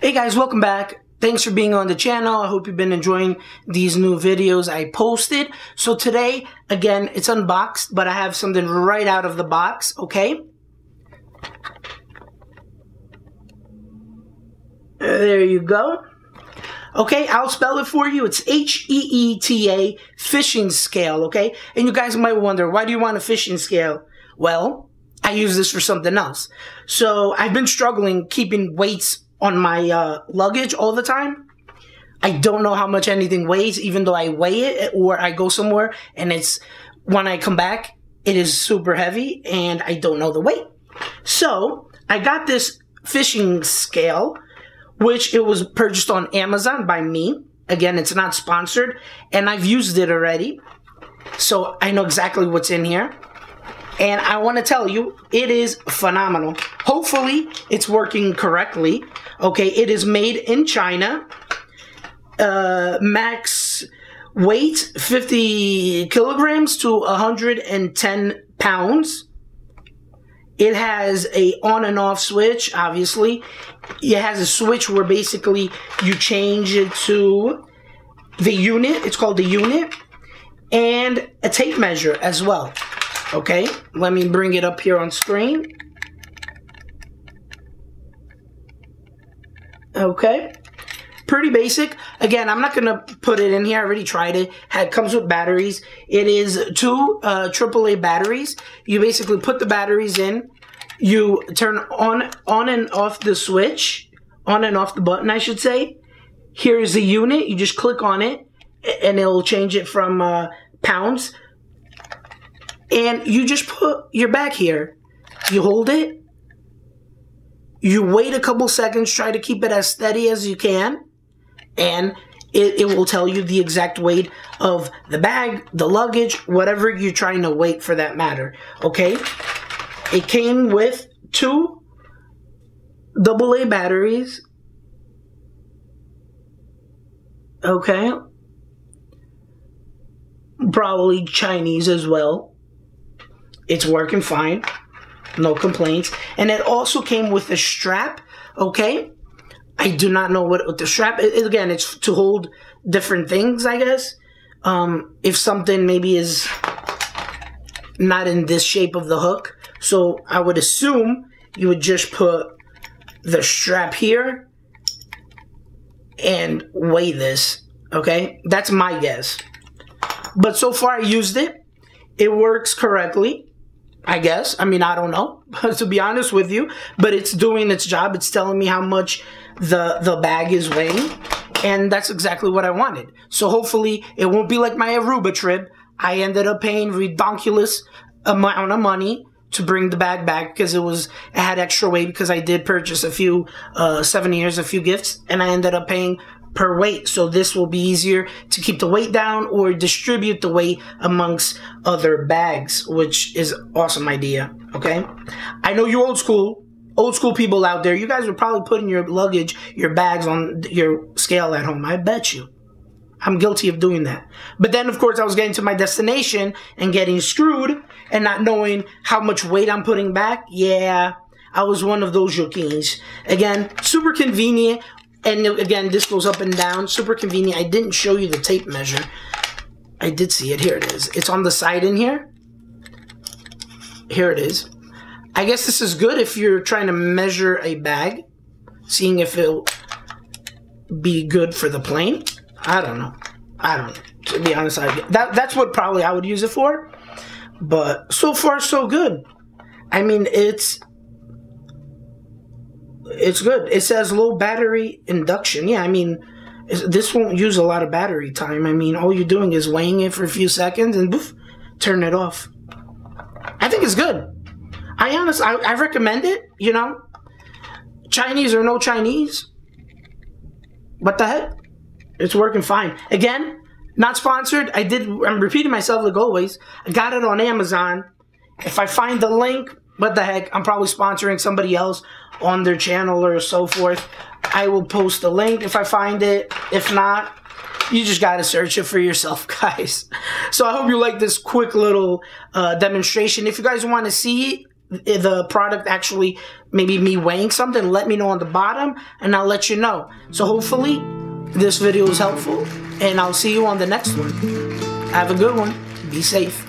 Hey guys, welcome back. Thanks for being on the channel. I hope you've been enjoying these new videos I posted. So today, again, it's unboxed, but I have something right out of the box, okay? There you go. Okay, I'll spell it for you. It's H-E-E-T-A fishing scale, okay? And you guys might wonder, why do you want a fishing scale? Well, I use this for something else. So I've been struggling keeping weights on my uh, luggage all the time. I don't know how much anything weighs, even though I weigh it or I go somewhere and it's when I come back, it is super heavy and I don't know the weight. So I got this fishing scale which it was purchased on Amazon by me. Again, it's not sponsored, and I've used it already, so I know exactly what's in here. And I want to tell you, it is phenomenal. Hopefully, it's working correctly. Okay, it is made in China. Uh, max weight 50 kilograms to 110 pounds. It has a on and off switch, obviously. It has a switch where basically you change it to the unit. It's called the unit. And a tape measure as well. Okay, let me bring it up here on screen. Okay, pretty basic. Again, I'm not gonna put it in here. I already tried it. It comes with batteries. It is two uh, AAA batteries. You basically put the batteries in. You turn on on and off the switch, on and off the button, I should say. Here's the unit. You just click on it, and it'll change it from uh, pounds. And you just put your bag here. You hold it. You wait a couple seconds. Try to keep it as steady as you can and it, it, will tell you the exact weight of the bag, the luggage, whatever you're trying to weight for that matter. Okay? It came with two AA batteries. Okay? Probably Chinese as well. It's working fine. No complaints. And it also came with a strap. Okay? I do not know what, the strap. It, again, it's to hold different things, I guess. Um, if something maybe is not in this shape of the hook, so I would assume you would just put the strap here and weigh this. Okay, that's my guess. But so far, I used it. It works correctly. I guess. I mean, I don't know, to be honest with you, but it's doing its job. It's telling me how much the, the bag is weighing, and that's exactly what I wanted. So hopefully it won't be like my Aruba trip. I ended up paying redonkulous amount of money to bring the bag back because it was it had extra weight because I did purchase a few uh, seven years, a few gifts, and I ended up paying per weight. So this will be easier to keep the weight down or distribute the weight amongst other bags, which is awesome idea. Okay. I know you old school, old school people out there. You guys are probably putting your luggage, your bags on your scale at home. I bet you. I'm guilty of doing that. But then, of course, I was getting to my destination and getting screwed and not knowing how much weight I'm putting back. Yeah, I was one of those Joaquins. Again, super convenient. And again, this goes up and down. Super convenient. I didn't show you the tape measure. I did see it. Here it is. It's on the side in here. Here it is. I guess this is good if you're trying to measure a bag. Seeing if it'll be good for the plane. I don't know. I don't know. To be honest, I, that, that's what probably I would use it for. But so far, so good. I mean, it's it's good. It says low battery induction. Yeah, I mean, this won't use a lot of battery time. I mean, all you're doing is weighing it for a few seconds and boof, turn it off. I think it's good. I honestly, I, I recommend it. You know, Chinese or no Chinese, what the heck? It's working fine. Again, not sponsored. I did. I'm repeating myself like always. I got it on Amazon. If I find the link, what the heck? I'm probably sponsoring somebody else on their channel or so forth. I will post the link if I find it. If not, you just gotta search it for yourself, guys. So I hope you like this quick little uh, demonstration. If you guys want to see the product actually maybe me weighing something, let me know on the bottom and I'll let you know. So hopefully this video is helpful and I'll see you on the next one. Have a good one. Be safe.